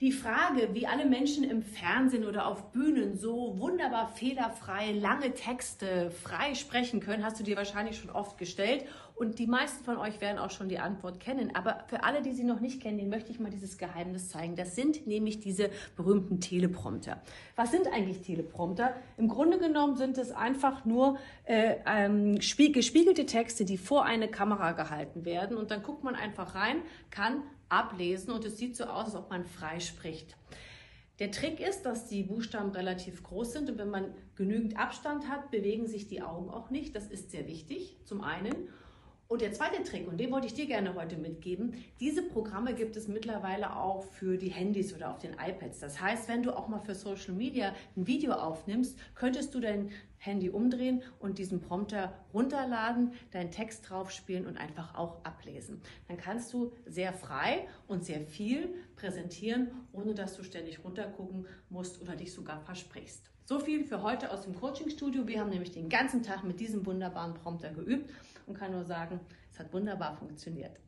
Die Frage, wie alle Menschen im Fernsehen oder auf Bühnen so wunderbar fehlerfrei lange Texte frei sprechen können, hast du dir wahrscheinlich schon oft gestellt. Und die meisten von euch werden auch schon die Antwort kennen. Aber für alle, die sie noch nicht kennen, denen möchte ich mal dieses Geheimnis zeigen. Das sind nämlich diese berühmten Teleprompter. Was sind eigentlich Teleprompter? Im Grunde genommen sind es einfach nur äh, ähm, gespiegelte Texte, die vor eine Kamera gehalten werden. Und dann guckt man einfach rein, kann ablesen und es sieht so aus, als ob man frei spricht. Der Trick ist, dass die Buchstaben relativ groß sind und wenn man genügend Abstand hat, bewegen sich die Augen auch nicht. Das ist sehr wichtig, zum einen. Und der zweite Trick, und den wollte ich dir gerne heute mitgeben, diese Programme gibt es mittlerweile auch für die Handys oder auf den iPads. Das heißt, wenn du auch mal für Social Media ein Video aufnimmst, könntest du dein Handy umdrehen und diesen Prompter runterladen, deinen Text draufspielen und einfach auch ablesen. Dann kannst du sehr frei und sehr viel präsentieren, ohne dass du ständig runtergucken musst oder dich sogar versprichst. So viel für heute aus dem Coachingstudio. Wir haben nämlich den ganzen Tag mit diesem wunderbaren Prompter geübt und kann nur sagen, es hat wunderbar funktioniert.